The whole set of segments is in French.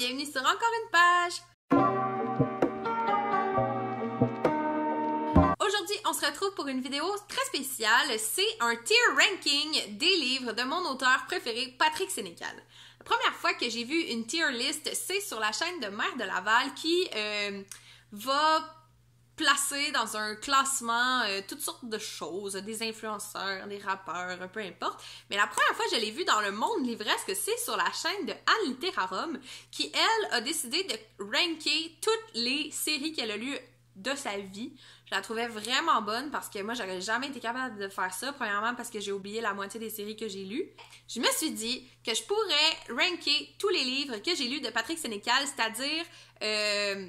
bienvenue sur encore une page. Aujourd'hui, on se retrouve pour une vidéo très spéciale. C'est un tier ranking des livres de mon auteur préféré, Patrick Sénécal. La première fois que j'ai vu une tier list, c'est sur la chaîne de Mère de Laval qui euh, va placer dans un classement euh, toutes sortes de choses, des influenceurs, des rappeurs, peu importe. Mais la première fois que je l'ai vu dans le monde livresque, c'est sur la chaîne de Anne qui, elle, a décidé de ranker toutes les séries qu'elle a lues de sa vie. Je la trouvais vraiment bonne parce que moi, j'aurais jamais été capable de faire ça. Premièrement, parce que j'ai oublié la moitié des séries que j'ai lues. Je me suis dit que je pourrais ranker tous les livres que j'ai lus de Patrick Sénécal, c'est-à-dire euh,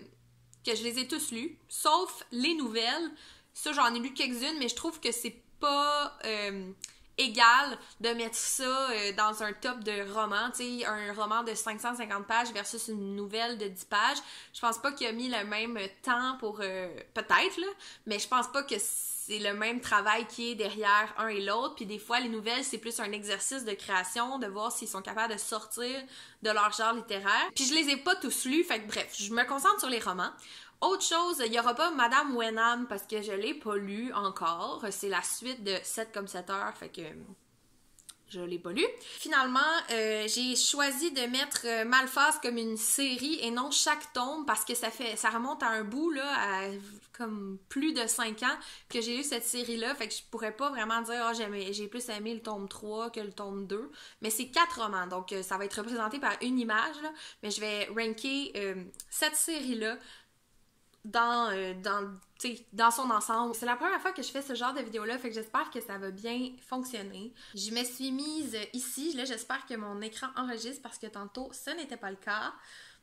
que je les ai tous lus, sauf les nouvelles. Ça, j'en ai lu quelques-unes, mais je trouve que c'est pas euh, égal de mettre ça euh, dans un top de roman. Tu sais, un roman de 550 pages versus une nouvelle de 10 pages. Je pense pas qu'il a mis le même temps pour... Euh, peut-être, là, mais je pense pas que c'est le même travail qui est derrière un et l'autre. Puis des fois, les nouvelles, c'est plus un exercice de création, de voir s'ils sont capables de sortir de leur genre littéraire. Puis je les ai pas tous lus, fait que bref, je me concentre sur les romans. Autre chose, il y aura pas Madame Wenham parce que je l'ai pas lu encore. C'est la suite de 7 comme 7 heures, fait que je l'ai pas lu. Finalement, euh, j'ai choisi de mettre euh, Malphas comme une série et non chaque tome parce que ça fait ça remonte à un bout là à comme plus de 5 ans que j'ai lu cette série là, fait que je pourrais pas vraiment dire oh, j'ai plus aimé le tome 3 que le tome 2, mais c'est quatre romans donc euh, ça va être représenté par une image mais je vais ranker cette série là dans, euh, dans, son ensemble. C'est la première fois que je fais ce genre de vidéo-là, fait que j'espère que ça va bien fonctionner. Je me suis mise ici, là j'espère que mon écran enregistre parce que tantôt ce n'était pas le cas.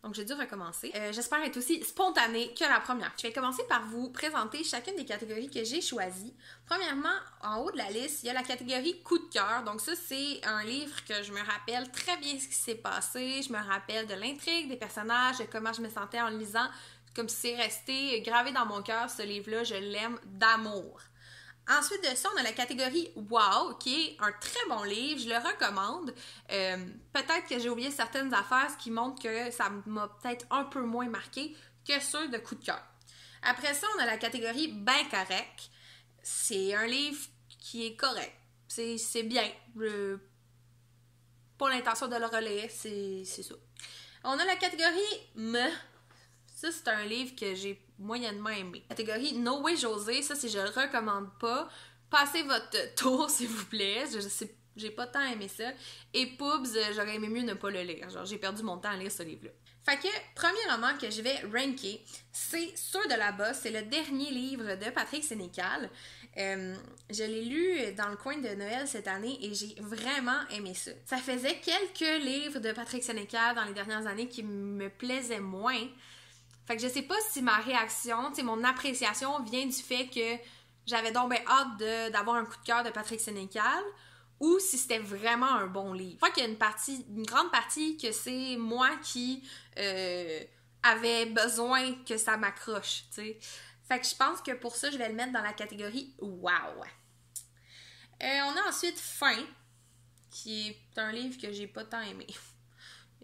Donc j'ai dû recommencer. Euh, j'espère être aussi spontanée que la première. Je vais commencer par vous présenter chacune des catégories que j'ai choisies. Premièrement, en haut de la liste, il y a la catégorie coup de cœur. Donc ça, c'est un livre que je me rappelle très bien ce qui s'est passé. Je me rappelle de l'intrigue, des personnages, de comment je me sentais en lisant comme si c'est resté gravé dans mon cœur, ce livre-là, je l'aime d'amour. Ensuite de ça, on a la catégorie Wow, qui est un très bon livre, je le recommande. Euh, peut-être que j'ai oublié certaines affaires, ce qui montre que ça m'a peut-être un peu moins marqué que ceux de coup de cœur. Après ça, on a la catégorie Ben correct. C'est un livre qui est correct. C'est bien. pour l'intention de le relire, c'est ça. On a la catégorie Me, ça, c'est un livre que j'ai moyennement aimé. Catégorie No Way José, ça, si je le recommande pas, passez votre tour, s'il vous plaît. Je, sais, j'ai pas tant aimé ça. Et Poobs, j'aurais aimé mieux ne pas le lire. Genre, j'ai perdu mon temps à lire ce livre-là. Fait que, premier roman que je vais ranker, c'est Sur de la bas C'est le dernier livre de Patrick Sénécal. Euh, je l'ai lu dans le coin de Noël cette année et j'ai vraiment aimé ça. Ça faisait quelques livres de Patrick Sénécal dans les dernières années qui me plaisaient moins. Fait que je sais pas si ma réaction, tu mon appréciation vient du fait que j'avais donc hâte d'avoir un coup de cœur de Patrick Sénécal ou si c'était vraiment un bon livre. Je crois qu'il y a une partie, une grande partie que c'est moi qui euh, avait besoin que ça m'accroche, tu sais. Fait que je pense que pour ça, je vais le mettre dans la catégorie wow. Euh, on a ensuite Fin, qui est un livre que j'ai pas tant aimé.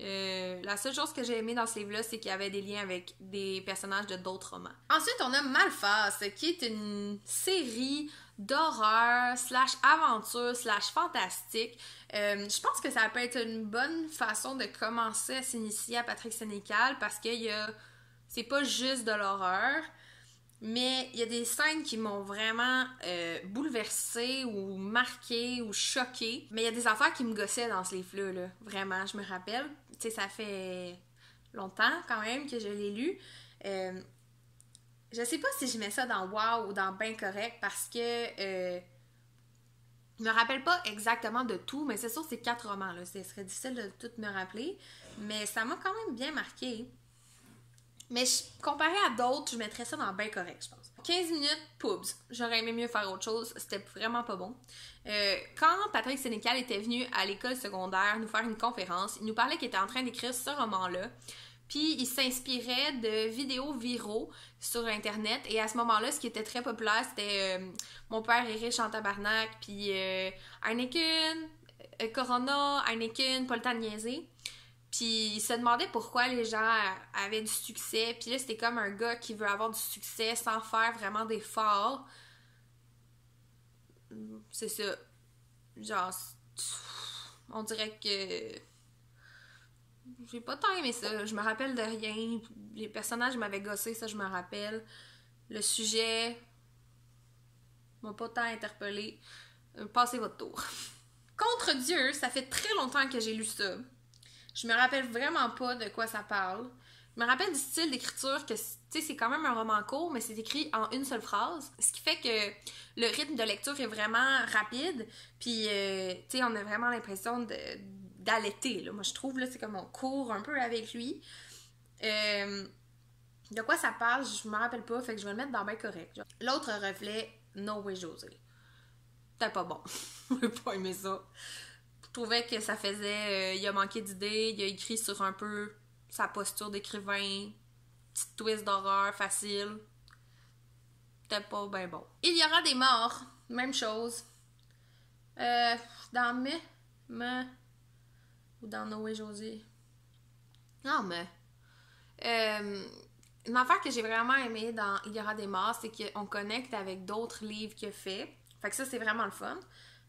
Euh, la seule chose que j'ai aimé dans ce livre-là, c'est qu'il y avait des liens avec des personnages de d'autres romans. Ensuite, on a Malphas, qui est une série d'horreur, slash aventure, slash fantastique. Euh, je pense que ça peut être une bonne façon de commencer à s'initier à Patrick Sénécal parce que c'est pas juste de l'horreur. Mais il y a des scènes qui m'ont vraiment euh, bouleversée ou marquée ou choquée. Mais il y a des affaires qui me gossaient dans ce livre-là, là. vraiment, je me rappelle. Tu sais, ça fait longtemps quand même que je l'ai lu. Euh, je sais pas si je mets ça dans Wow ou dans Ben Correct parce que euh, je me rappelle pas exactement de tout, mais c'est sûr c'est quatre romans. Là. Ce serait difficile de tout me rappeler. Mais ça m'a quand même bien marqué. Mais comparé à d'autres, je mettrais ça dans bien correct, je pense. 15 minutes, poubs. J'aurais aimé mieux faire autre chose. C'était vraiment pas bon. Euh, quand Patrick Sénécal était venu à l'école secondaire nous faire une conférence, il nous parlait qu'il était en train d'écrire ce roman-là. Puis il s'inspirait de vidéos viraux sur Internet. Et à ce moment-là, ce qui était très populaire, c'était euh, Mon père est riche en tabarnak, puis euh, Heineken, Corona, Heineken, pas le. Puis il se demandait pourquoi les gens avaient du succès. Puis là, c'était comme un gars qui veut avoir du succès sans faire vraiment d'efforts. C'est ça. Genre, on dirait que. J'ai pas tant aimé ça. Je me rappelle de rien. Les personnages m'avaient gossé, ça, je me rappelle. Le sujet m'a pas tant interpellé. Euh, passez votre tour. Contre Dieu, ça fait très longtemps que j'ai lu ça. Je me rappelle vraiment pas de quoi ça parle. Je me rappelle du style d'écriture que, tu sais, c'est quand même un roman court, mais c'est écrit en une seule phrase. Ce qui fait que le rythme de lecture est vraiment rapide. Puis, euh, tu sais, on a vraiment l'impression d'allaiter. Moi, je trouve, là, c'est comme on court un peu avec lui. Euh, de quoi ça parle, je me rappelle pas, fait que je vais le mettre dans bien correct. L'autre reflet, No Way José. C'était pas bon. J'ai pas aimé ça. Je trouvais que ça faisait. Euh, il a manqué d'idées, il a écrit sur un peu sa posture d'écrivain, petite twist d'horreur facile. C'était pas bien bon. Il y aura des morts, même chose. Euh, dans Me, Me, ou dans Noé José. Non, mais. Euh, une affaire que j'ai vraiment aimé dans Il y aura des morts, c'est qu'on connecte avec d'autres livres qu'il a fait. Fait que ça, c'est vraiment le fun.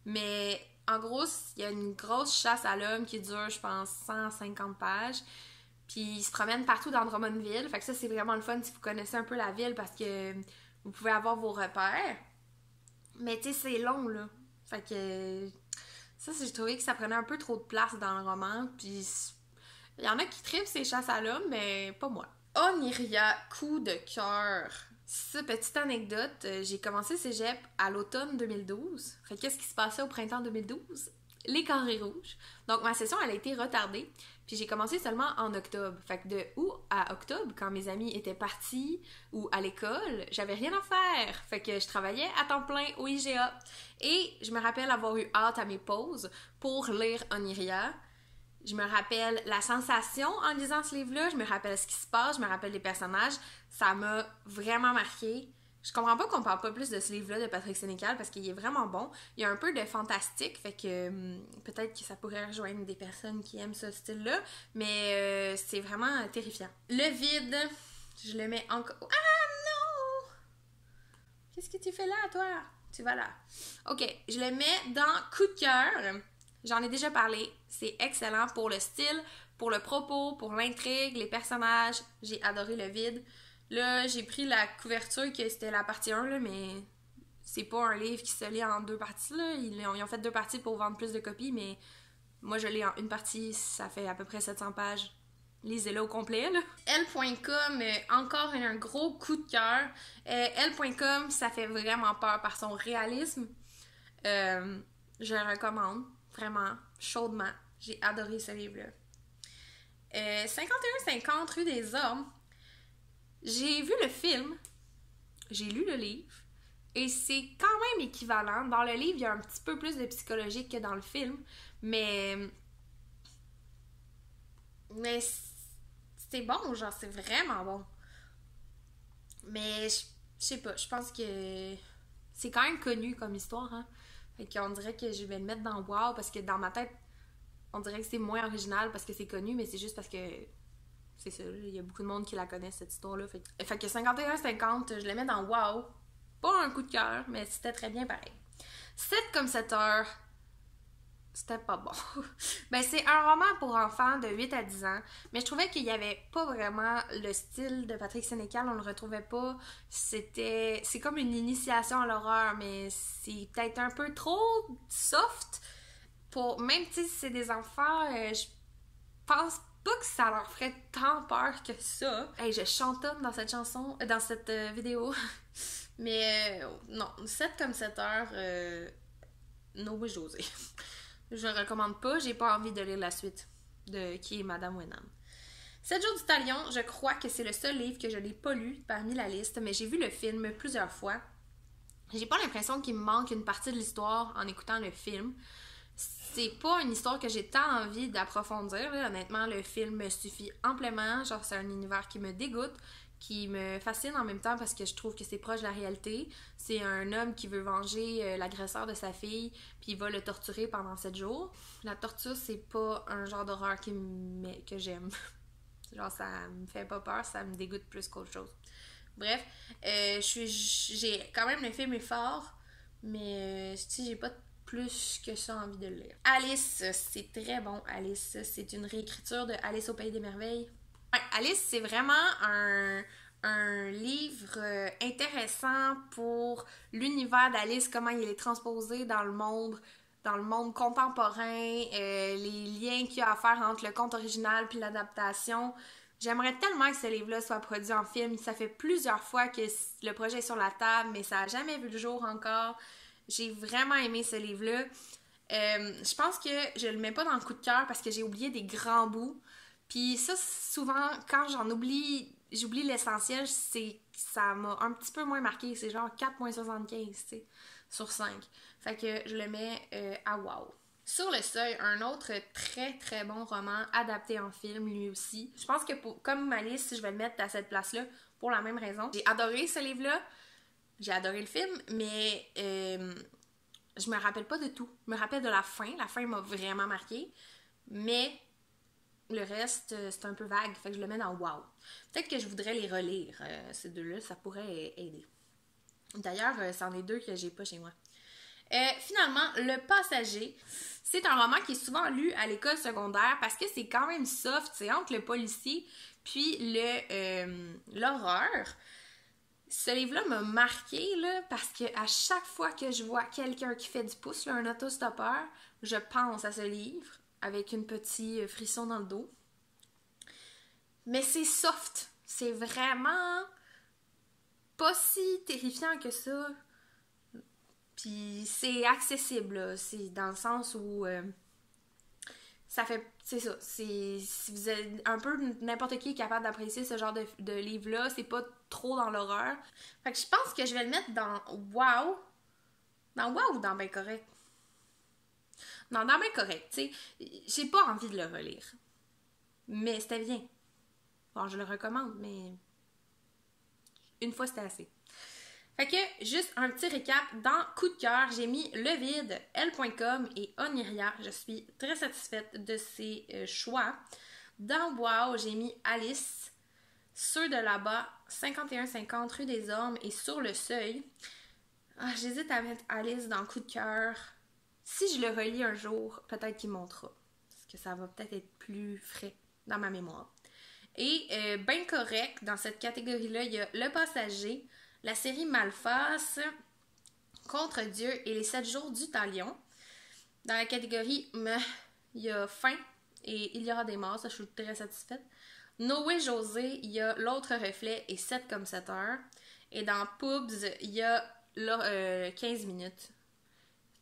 Mais en gros, il y a une grosse chasse à l'homme qui dure, je pense, 150 pages. Puis il se promène partout dans Drummondville. Fait que ça, c'est vraiment le fun si vous connaissez un peu la ville parce que vous pouvez avoir vos repères. Mais tu sais, c'est long, là. Fait que ça, j'ai trouvé que ça prenait un peu trop de place dans le roman. Puis il y en a qui tripent ces chasses à l'homme, mais pas moi. Oniria, coup de cœur. Ça, petite anecdote, euh, j'ai commencé cégep à l'automne 2012. Fait qu'est-ce qui se passait au printemps 2012? Les carrés rouges. Donc ma session, elle a été retardée. Puis j'ai commencé seulement en octobre. Fait que de août à octobre, quand mes amis étaient partis ou à l'école, j'avais rien à faire. Fait que je travaillais à temps plein au IGA. Et je me rappelle avoir eu hâte à mes pauses pour lire Oniria. Je me rappelle la sensation en lisant ce livre-là, je me rappelle ce qui se passe, je me rappelle les personnages. Ça m'a vraiment marqué. Je comprends pas qu'on parle pas plus de ce livre-là de Patrick Sénécal parce qu'il est vraiment bon. Il y a un peu de fantastique, fait que hum, peut-être que ça pourrait rejoindre des personnes qui aiment ce style-là, mais euh, c'est vraiment terrifiant. Le vide, je le mets encore. Ah non! Qu'est-ce que tu fais là, toi? Tu vas là. Ok, je le mets dans coup de cœur. J'en ai déjà parlé. C'est excellent pour le style, pour le propos, pour l'intrigue, les personnages. J'ai adoré le vide. Là, j'ai pris la couverture que c'était la partie 1, là, mais c'est pas un livre qui se lit en deux parties. Là. Ils, ont, fait deux parties pour vendre plus de copies, mais moi je lis en une partie, ça fait à peu près 700 pages. Lisez-le au complet. L.com, euh, encore un gros coup de cœur. Euh, L.com, ça fait vraiment peur par son réalisme. Euh, je le recommande. Vraiment, chaudement. J'ai adoré ce livre-là. Euh, 51-50 rue des Hommes. J'ai vu le film, j'ai lu le livre, et c'est quand même équivalent. Dans le livre, il y a un petit peu plus de psychologique que dans le film, mais. Mais c'est bon, genre, c'est vraiment bon. Mais je sais pas, je pense que c'est quand même connu comme histoire, hein. Fait qu'on dirait que je vais le mettre dans Wow parce que dans ma tête, on dirait que c'est moins original parce que c'est connu, mais c'est juste parce que c'est ça, il y a beaucoup de monde qui la connaît cette histoire-là. Fait, que 51-50, je le mets dans Wow. Pas un coup de cœur, mais c'était très bien pareil. 7 comme 7 heures, c'était pas bon. ben, c'est un roman pour enfants de 8 à 10 ans, mais je trouvais qu'il y avait pas vraiment le style de Patrick Sénécal, on le retrouvait pas. C'était. C'est comme une initiation à l'horreur, mais c'est peut-être un peu trop soft pour. Même si c'est des enfants, euh, je pense pas que ça leur ferait tant peur que ça. Hey, je chantonne dans cette chanson, euh, dans cette euh, vidéo. mais non, 7 comme 7 heures, no way José. Je recommande pas, j'ai pas envie de lire la suite de qui est Madame Wenham. 7 jours du talion, je crois que c'est le seul livre que je n'ai pas lu parmi la liste, mais j'ai vu le film plusieurs fois. J'ai pas l'impression qu'il me manque une partie de l'histoire en écoutant le film. C'est pas une histoire que j'ai tant envie d'approfondir. Honnêtement, le film me suffit amplement. Genre, c'est un univers qui me dégoûte, qui me fascine en même temps parce que je trouve que c'est proche de la réalité. C'est un homme qui veut venger euh, l'agresseur de sa fille, puis il va le torturer pendant sept jours. La torture, c'est pas un genre d'horreur qui que j'aime. genre, ça me fait pas peur, ça me dégoûte plus qu'autre chose. Bref, euh, j'ai quand même le film est fort, mais euh, si j'ai pas plus que ça envie de le lire. Alice, c'est très bon. Alice, c'est une réécriture de Alice au Pays des Merveilles. Alice, c'est vraiment un, livre euh, intéressant pour l'univers d'Alice, comment il est transposé dans le monde contemporain, euh, les liens qu'il y a à faire entre le conte original puis l'adaptation. J'aimerais tellement que ce livre-là soit produit en film. Ça fait plusieurs fois que le projet est sur la table, mais ça n'a jamais vu le jour encore. J'ai vraiment aimé ce livre-là. Euh, je pense que je le mets pas dans le coup de cœur parce que j'ai oublié des grands bouts. Puis ça, souvent, quand j'en oublie, j'oublie l'essentiel, c'est ça m'a un petit peu moins marqué. C'est genre 4.75, sur 5. Fait que je le mets euh, à wow. Sur le seuil, un autre très très bon roman adapté en film, lui aussi. Je pense que pour, comme Malice, je vais le mettre à cette place-là pour la même raison. J'ai adoré ce livre-là. J'ai adoré le film, mais euh, je me rappelle pas de tout. Je me rappelle de la fin. La fin m'a vraiment marqué. Mais le reste, euh, c'est un peu vague, fait que je le mets dans wow. Peut-être que je voudrais les relire, euh, ces deux-là, ça pourrait aider. D'ailleurs, euh, c'en est deux que j'ai pas chez moi. finalement, Le Passager, c'est un roman qui est souvent lu à l'école secondaire parce que c'est quand même soft, c'est entre le policier puis l'horreur. Ce livre-là m'a marqué là, parce que à chaque fois que je vois quelqu'un qui fait du pouce, un autostoppeur, je pense à ce livre avec une petite euh, frisson dans le dos. Mais c'est soft. C'est vraiment pas si terrifiant que ça. Puis c'est accessible, c'est dans le sens où euh, ça fait. C'est ça. C'est, si vous êtes un peu n'importe qui est capable d'apprécier ce genre de, livre-là, c'est pas trop dans l'horreur. Fait que je pense que je vais le mettre dans Wow. Dans Wow ou dans Ben Correct? Non, non, mais correct, tu sais. J'ai pas envie de le relire. Mais c'était bien. Bon, je le recommande, mais une fois c'était assez. Fait que, juste un petit récap. Dans Coup de cœur, j'ai mis Le Vide, L.com et Oniria. Je suis très satisfaite de ces euh, choix. Dans Wow, j'ai mis Alice. Ceux de là-bas, 5150 rue des Hommes et Sur le Seuil. Ah, J'hésite à mettre Alice dans Coup de cœur si je le relis un jour, peut-être qu'il montera. Parce que ça va peut-être être plus frais dans ma mémoire. Et euh, bien correct, dans cette catégorie-là, il y a Le Passager, la série Malface, Contre Dieu et les sept jours du Talion. Dans la catégorie il y a Fin et Il y aura des morts, ça je suis très satisfaite. Noé José, il y a L'autre reflet et 7 comme 7 heures. Et dans Pubs, il y a 15 euh, minutes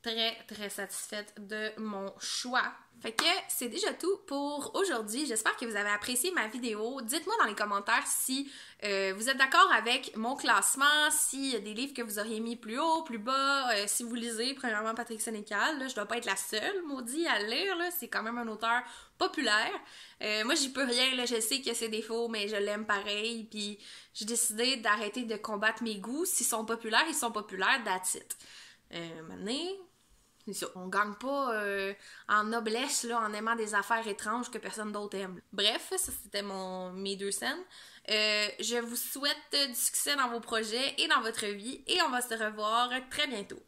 très, très satisfaite de mon choix. Fait que c'est déjà tout pour aujourd'hui. J'espère que vous avez apprécié ma vidéo. Dites-moi dans les commentaires si euh, vous êtes d'accord avec mon classement, s'il y a des livres que vous auriez mis plus haut, plus bas, euh, si vous lisez premièrement Patrick Sénécal. Là, je dois pas être la seule, maudit, à lire. C'est quand même un auteur populaire. Euh, moi, j'y peux rien. Là. Je sais que c'est défaut, mais je l'aime pareil. Puis j'ai décidé d'arrêter de combattre mes goûts. S'ils sont populaires, ils sont populaires, that's it. maintenant, on gagne pas euh, en noblesse là, en aimant des affaires étranges que personne d'autre aime. Bref, ça c'était mon mes deux scènes. Euh, je vous souhaite du succès dans vos projets et dans votre vie et on va se revoir très bientôt.